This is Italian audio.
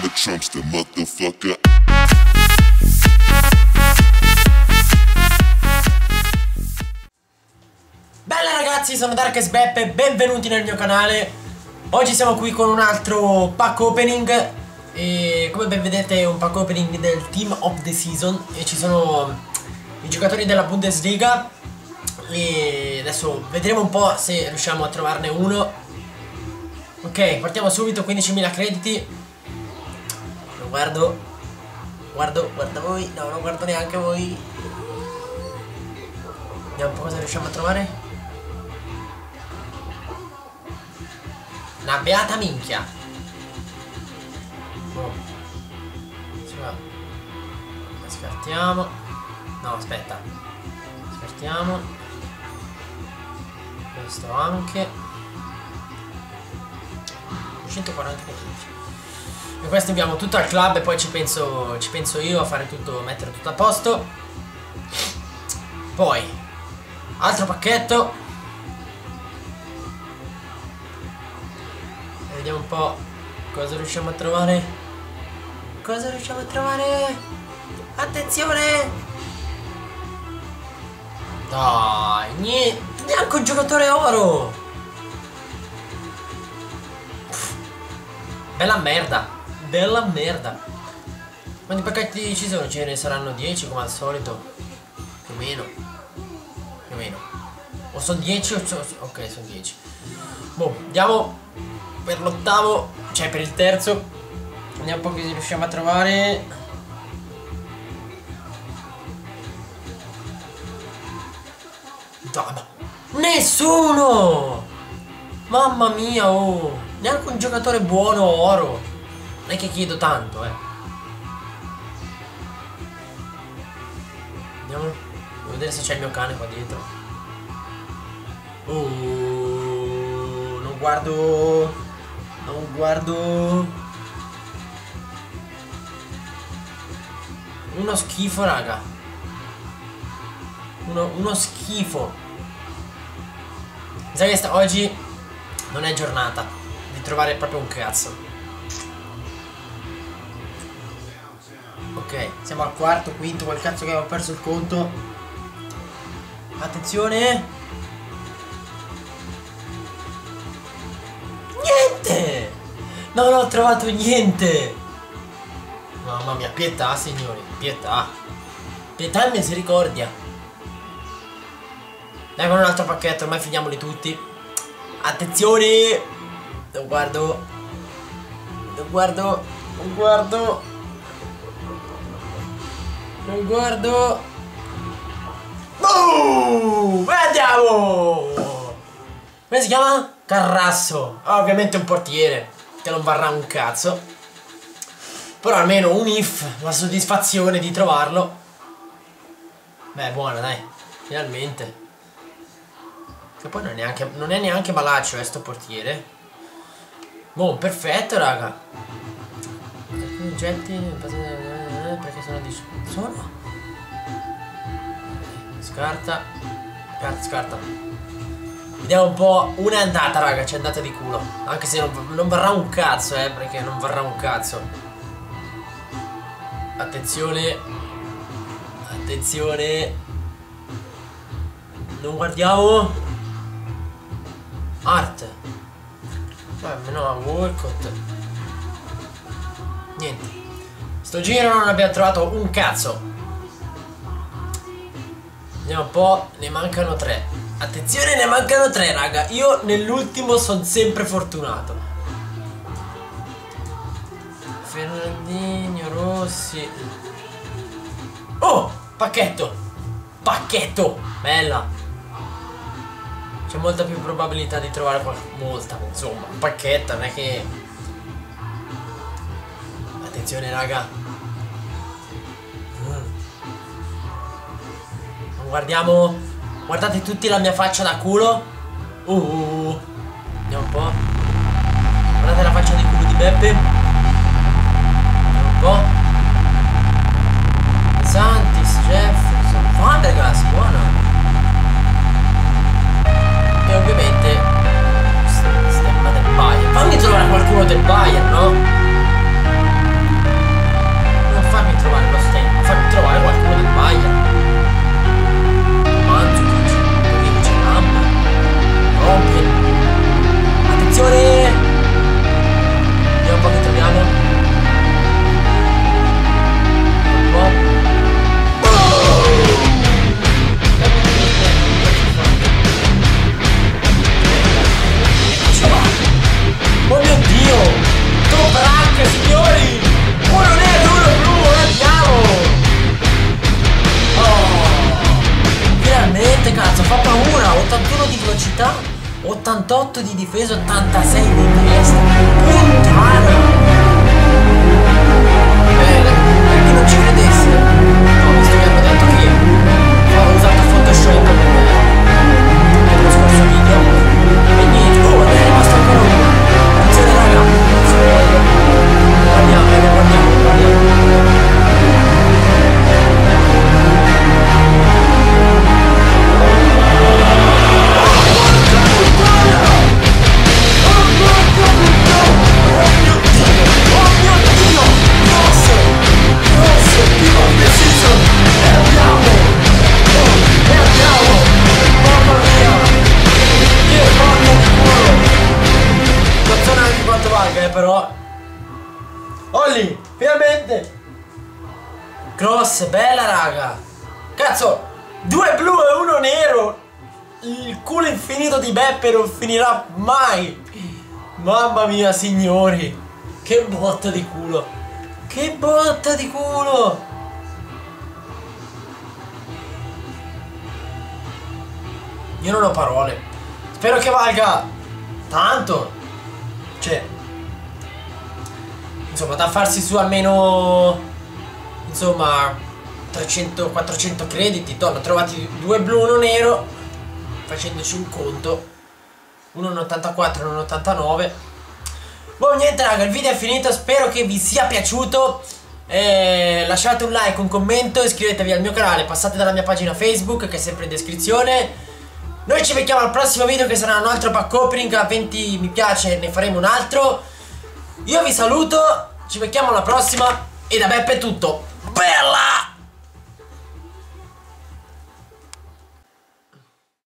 the Trumpster, motherfucker. Bella ragazzi, sono Darkest Beppe, benvenuti nel mio canale. Oggi siamo qui con un altro pack opening. E come ben vedete è un pack opening del Team of the Season. E ci sono i giocatori della Bundesliga. E adesso vedremo un po' se riusciamo a trovarne uno. Ok, partiamo subito, 15.000 crediti guardo Guardo, guarda voi, no non guardo neanche voi Vediamo un po' cosa riusciamo a trovare Una beata minchia. Oh. Scartiamo. No, aspetta. Scartiamo. Questo anche. 140 E questo abbiamo tutto al club e poi ci penso, ci penso io a fare tutto, mettere tutto a posto. Poi, altro pacchetto. Vediamo un po' cosa riusciamo a trovare. Cosa riusciamo a trovare? Attenzione! Dai, niente, neanche un giocatore oro! Pff, bella merda, bella merda. Quanti pacchetti ci sono? Ce ne saranno 10 come al solito. Più o meno. Più o meno. O sono 10 o sono... Ok, sono 10. Boh, andiamo per l'ottavo, cioè per il terzo. Vediamo un po' che riusciamo a trovare. Dai, Nessuno! Mamma mia, oh! Neanche un giocatore buono oro. È che chiedo tanto, eh. Andiamo. Devo vedere se c'è il mio cane qua dietro. Oh, non guardo non guardo Uno schifo raga Uno, uno schifo Mi sa che oggi non è giornata Di trovare proprio un cazzo Ok, siamo al quarto, quinto, quel cazzo che avevo perso il conto Attenzione Niente! Non ho trovato niente! Mamma mia, pietà signori, pietà. Pietà e misericordia. Dai con un altro pacchetto, ormai finiamoli tutti. Attenzione! Non guardo. Non guardo. Non guardo. Non guardo. Boom! Andiamo! Come si chiama? Carrasso. Ah, ovviamente un portiere. Che non varrà un cazzo. Però almeno un if. La soddisfazione di trovarlo. Beh, buona, dai. Finalmente. Che poi non è neanche, non è neanche malaccio, eh, sto portiere. Boh, perfetto, raga. Oggetti. Perché sono di. Sono? Scarta. Cazzo, scarta. Vediamo un po'. Una è andata, raga, c'è andata di culo. Anche se non, non varrà un cazzo, eh, perché non varrà un cazzo. Attenzione. Attenzione. Non guardiamo. Art. Beh, no, Walcott. Niente. Sto giro non abbiamo trovato un cazzo. Vediamo un po'. Ne mancano tre. Attenzione, ne mancano tre, raga. Io nell'ultimo sono sempre fortunato. Fernandinho, Rossi. Oh, pacchetto. Pacchetto. Bella. C'è molta più probabilità di trovare qualcosa. Molta, insomma. Un pacchetto, non è che... Attenzione, raga. Mm. Guardiamo Guardate tutti la mia faccia da culo. Uh, uh, uh. Andiamo un po'. Guardate la faccia di culo di Beppe. 88 di difesa, 86 di testa. Valga, eh, però. Olli, finalmente! Cross, bella raga! Cazzo, due blu e uno nero! Il culo infinito di Beppe non finirà mai! Mamma mia, signori! Che botta di culo! Che botta di culo! Io non ho parole. Spero che valga tanto. Cioè, insomma, da farsi su almeno, insomma, 300-400 crediti. Ho trovati due blu, uno nero, facendoci un conto. Uno un 84 e uno un 89. Boh, niente raga, il video è finito, spero che vi sia piaciuto. Eh, lasciate un like, un commento, iscrivetevi al mio canale, passate dalla mia pagina Facebook che è sempre in descrizione. Noi ci becchiamo al prossimo video che sarà un altro pack opening, a 20 mi piace ne faremo un altro. Io vi saluto, ci becchiamo alla prossima e da Beppe è tutto. Bella!